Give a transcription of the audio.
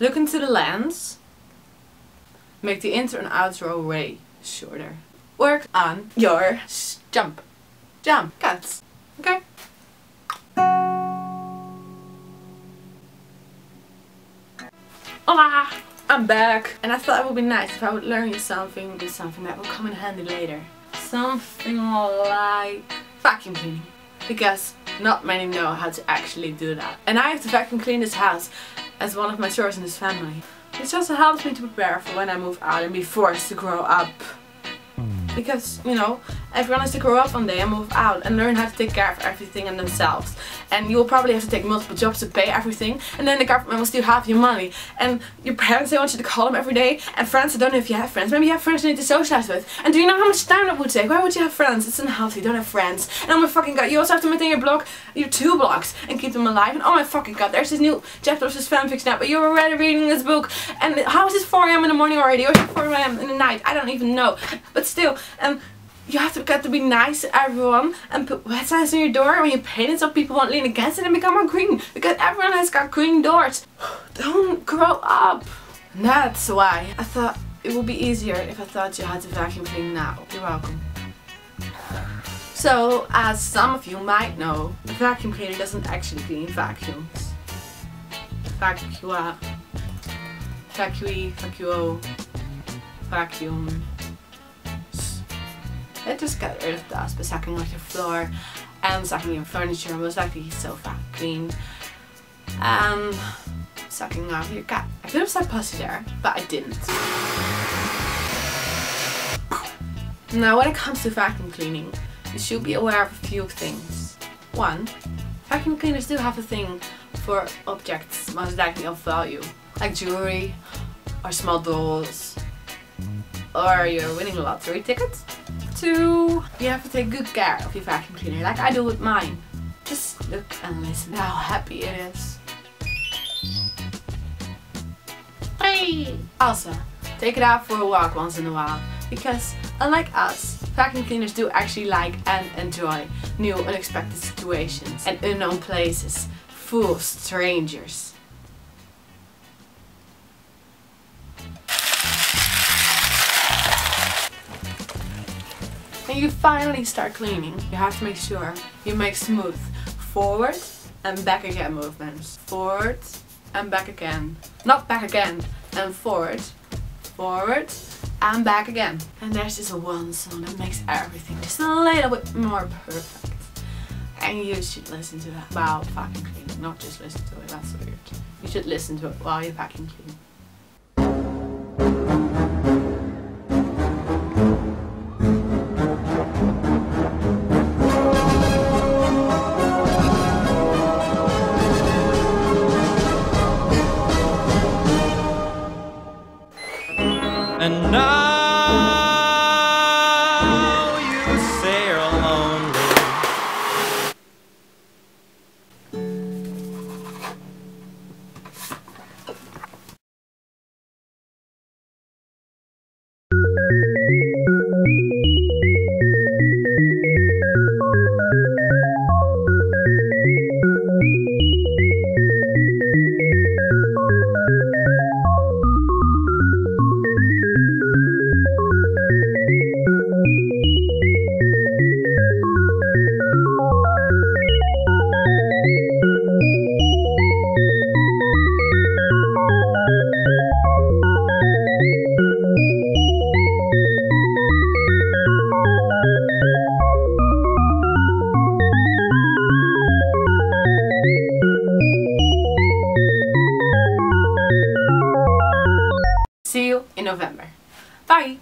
Look into the lens. Make the intro and outro way shorter. Work on your jump. Jump cuts. Okay? Hola! I'm back! And I thought it would be nice if I would learn you something, do something that will come in handy later. Something like vacuum cleaning. Because not many know how to actually do that. And I have to vacuum clean this house as one of my chores in this family. This also helps me to prepare for when I move out and be forced to grow up. Hmm. Because, you know, everyone has to grow up one day and move out and learn how to take care of everything and themselves. And you'll probably have to take multiple jobs to pay everything. And then the government will still have your money. And your parents, they want you to call them every day. And friends, I don't know if you have friends. Maybe you have friends you need to socialize with. And do you know how much time that would take? Why would you have friends? It's unhealthy. You don't have friends. And oh my fucking god, you also have to maintain your blog, your two blogs, and keep them alive. And oh my fucking god, there's this new Jeff Bezos fanfiction now. But you're already reading this book. And how is it 4 a.m. in the morning already? Or is it 4 a.m. in the night? I don't even know. But still, um, you have to get to be nice to everyone and put wet signs on your door when you paint it so people won't lean against it and become a green because everyone has got green doors. Don't grow up. That's why I thought it would be easier if I thought you had to vacuum clean now. You're welcome. So, as some of you might know, the vacuum cleaner doesn't actually clean vacuums. Vacua. Vacui, vacuo, vacuum. It just get rid of dust by sucking off your floor and sucking your furniture, most likely sofa clean. And sucking off your cat. I could have said pussy there, but I didn't. Now when it comes to vacuum cleaning, you should be aware of a few things. One, vacuum cleaners do have a thing for objects most likely of value, like jewelry or small dolls or your winning lottery tickets. Two, you have to take good care of your vacuum cleaner, like I do with mine. Just look and listen how happy it is. Hey! Also, take it out for a walk once in a while, because unlike us, vacuum cleaners do actually like and enjoy new unexpected situations and unknown places full of strangers. You finally start cleaning, you have to make sure you make smooth forward and back again movements. Forward and back again. Not back again and forward. Forward and back again. And there's this one song that makes everything just a little bit more perfect. And you should listen to that while vacuum cleaning, not just listen to it, that's weird. You should listen to it while you're vacuum cleaning. Bye!